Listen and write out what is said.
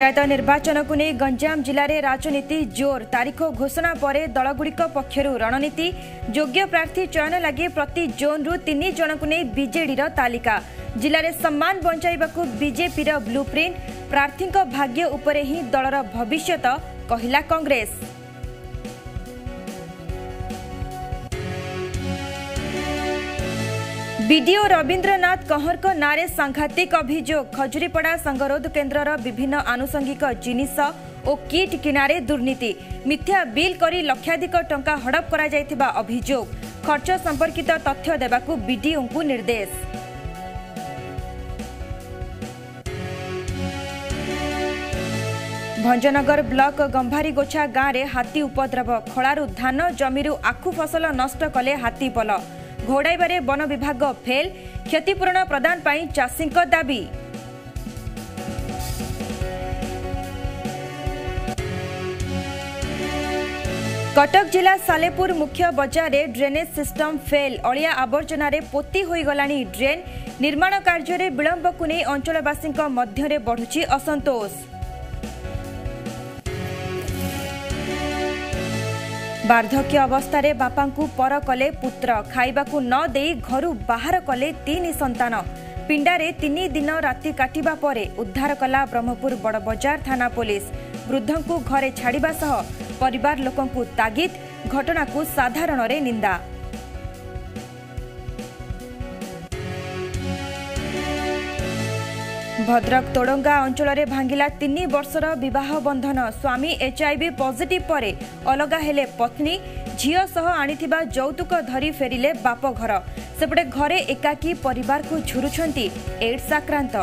ପଞ୍ଚାୟତ ନିର୍ବାଚନକୁ ନେଇ ଗଞ୍ଜାମ ଜିଲ୍ଲାରେ ରାଜନୀତି ଜୋର। ତାରିଖ ଘୋଷଣା ପରେ ଦଳଗୁଡ଼ିକ ପକ୍ଷରୁ ରଣନୀତି। ଯୋଗ୍ୟ ପ୍ରାର୍ଥୀ ଚୟନ ଲାଗି ପ୍ରତି ଜୋନ୍ରୁ ତିନି ଜଣଙ୍କୁ ନେଇ ବିଜେଡିର ତାଲିକା। ଜିଲ୍ଲାରେ ସମ୍ମାନ ବଞ୍ଚାଇବାକୁ ବିଜେପିର ବ୍ଲୁପ୍ରିଣ୍ଟ ପ୍ରାର୍ଥୀଙ୍କ ଭାଗ୍ୟ ଉପରେ ହିଁ ଦଳର ଭବିଷ୍ୟତ କହିଲା କଂଗ୍ରେସ। ବିଡିଓ ରବୀନ୍ଦ୍ରନାଥ କହଁରଙ୍କ ନାଁରେ ସାଂଘାତିକ ଅଭିଯୋଗ। ଖଜୁରୀପଡ଼ା ସଂଗରୋଧ କେନ୍ଦ୍ରର ବିଭିନ୍ନ ଆନୁଷଙ୍ଗିକ ଜିନିଷ ଓ କିଟ୍ କିଣାରେ ଦୁର୍ନୀତି। ମିଥ୍ୟା ବିଲ୍ କରି ଲକ୍ଷାଧିକ ଟଙ୍କା ହଡପ କରାଯାଇଥିବା ଅଭିଯୋଗ। ଖର୍ଚ୍ଚ ସମ୍ପର୍କିତ ତଥ୍ୟ ଦେବାକୁ ବିଡିଓଙ୍କୁ ନିର୍ଦ୍ଦେଶ। ଭଞ୍ଜନଗର ବ୍ଲକ ଗମ୍ଭାରୀଗୋଛା ଗାଁରେ ହାତୀ ଉପଦ୍ରବ। ଖଳାରୁ ଧାନ ଜମିରୁ ଆଖୁ ଫସଲ ନଷ୍ଟ କଲେ ହାତୀ ପଲ। ଘୋଡ଼ାଇବାରେ ବନ ବିଭାଗ ଫେଲ୍ କ୍ଷତିପୂରଣ ପ୍ରଦାନ ପାଇଁ ଚାଷୀଙ୍କ ଦାବି। କଟକ ଜିଲ୍ଲା ସାଲେପୁର ମୁଖ୍ୟ ବଜାରରେ ଡ୍ରେନେଜ୍ ସିଷ୍ଟମ ଫେଲ୍ ଅଳିଆ ଆବର୍ଜନାରେ ପୋତି ହୋଇଗଲାଣି ଡ୍ରେନ୍। ନିର୍ମାଣ କାର୍ଯ୍ୟରେ ବିଳମ୍ବକୁ ନେଇ ଅଞ୍ଚଳବାସୀଙ୍କ ମଧ୍ୟରେ ବଢ଼ୁଛି ଅସନ୍ତୋଷ। ବାର୍ଦ୍ଧକ୍ୟ ଅବସ୍ଥାରେ ବାପାଙ୍କୁ ପର କଲେ ପୁତ୍ର। ଖାଇବାକୁ ନ ଦେଇ ଘରୁ ବାହାର କଲେ ତିନି ସନ୍ତାନ। ପିଣ୍ଡାରେ ତିନି ଦିନ ରାତି କାଟିବା ପରେ ଉଦ୍ଧାର କଲା ବ୍ରହ୍ମପୁର ବଡ଼ବଜାର ଥାନା ପୋଲିସ। ବୃଦ୍ଧଙ୍କୁ ଘରେ ଛାଡ଼ିବା ସହ ପରିବାର ଲୋକଙ୍କୁ ତାଗିଦ ଘଟଣାକୁ ସାଧାରଣରେ ନିନ୍ଦା। ଭଦ୍ରକ ତୋଡଙ୍ଗା ଅଞ୍ଚଳରେ ଭାଙ୍ଗିଲା ତିନି ବର୍ଷର ବିବାହ ବନ୍ଧନ। ସ୍ୱାମୀ ଏଚ୍ଆଇଭି ପଜିଟିଭ୍ ପରେ ଅଲଗା ହେଲେ ପତ୍ନୀ ଝିଅ ସହ ଆଣିଥିବା ଯୌତୁକ ଧରି ଫେରିଲେ ବାପ ଘର ସେପଟେ ଘରେ ଏକାକୀ ପରିବାରକୁ ଝୁରୁଛନ୍ତି ଏଡ୍ସ ଆକ୍ରାନ୍ତ।